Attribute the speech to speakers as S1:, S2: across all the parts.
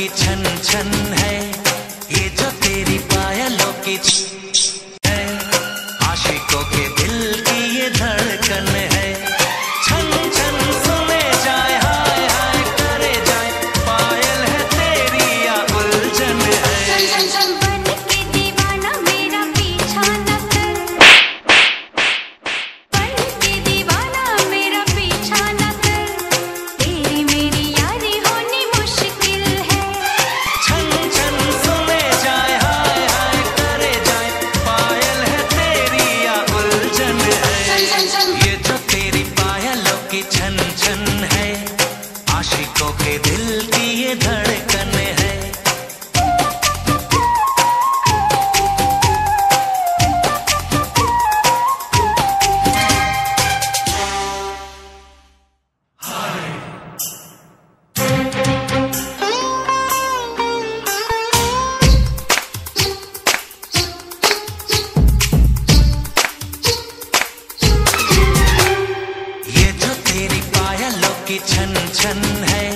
S1: की छन छन है। ये जो तेरी पायलों की है। आशिकों के दिल की ये धड़कन है। सजन है। ये जो तेरी पायलों की छन छन है। आशिकों के दिल की ये धड़ छन छन है।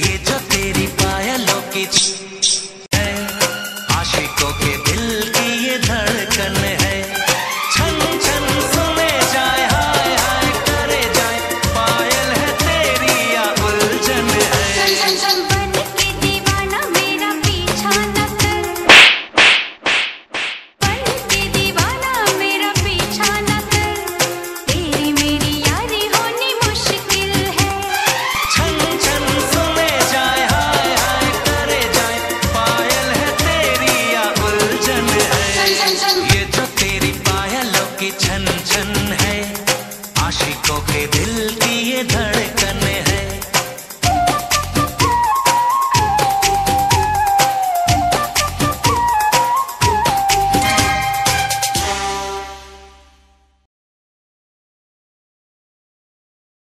S1: ये जो तेरी पायलों की छन छन है। आशिकों के दिल की ये धड़कने